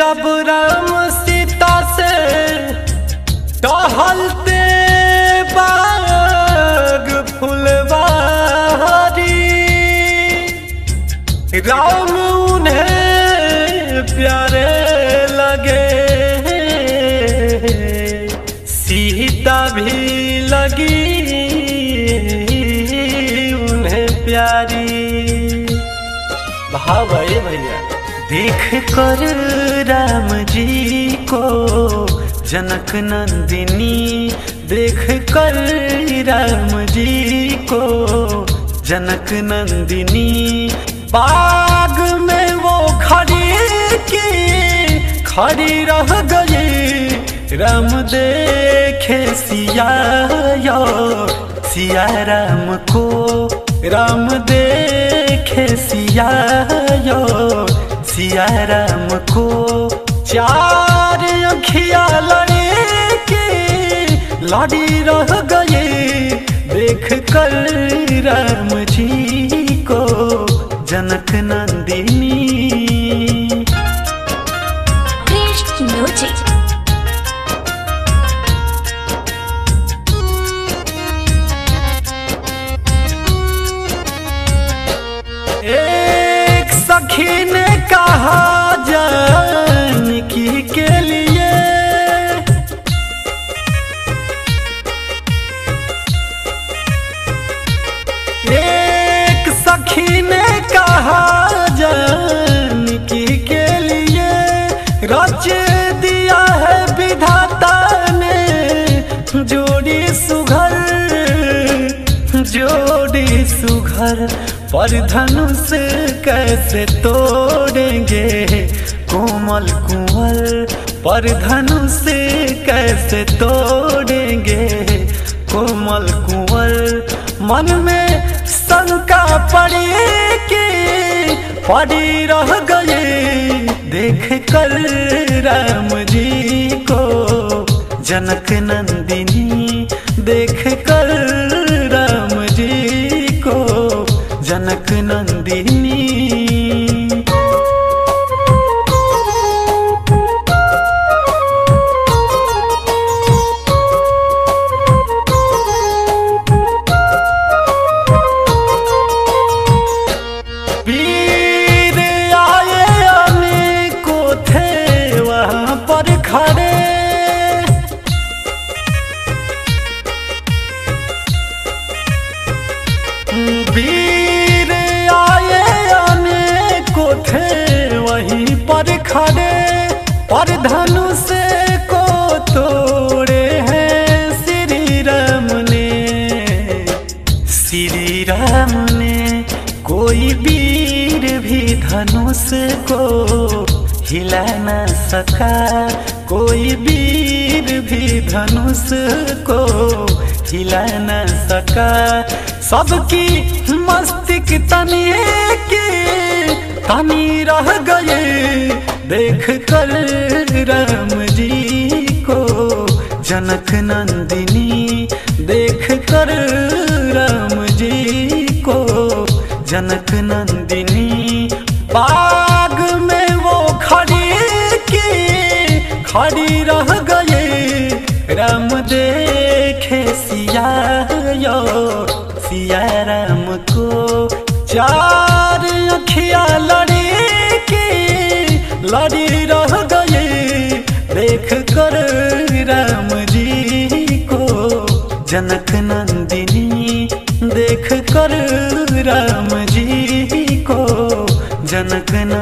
जब राम सीता से टहलते बाग फुलवारी, राम उन्हें प्यारे लगे सीता भी लगी उन्हें प्यारी। भाव है भैया देख कर राम जी को, जनक नंदिनी, देख कर राम जी को, जनक नंदिनी, बाग में वो खड़ी की, खड़ी रह गई। राम देखे सिया सिया राम को, राम देखे सिया सिया राम को। चार अखिया लड़े के लड़ी रह गए। देख कर राम जी को जनक नंदिनी। जानकी के लिए रच दिया है विधाता ने जोड़ी सुघर जोड़ी सुघर। पर धनुष कैसे तोड़ेंगे? कोमल कुंवर पर धनुष कैसे तोड़ेंगे? कोमल कुंवर, मन में शंका पड़ी। कि पड़ी रह गई देख कर राम जी को जनक नंदिनी धनुष को हिला न सका कोई वीर भी धनुष को हिला न सका सबकी मस्तिष्क तनिए की तनी रह गए। देख कर राम जी को, जनक नंदिनी, देख कर राम जी को, जनक नंदिनी बाग खड़ी रह गए। राम देखे सिया सिया राम को चार अखिया लड़ी की। लड़ी रह गए। देख कर राम जी को जनक नंदिनी। देख कर राम जी को जनक नंदिनी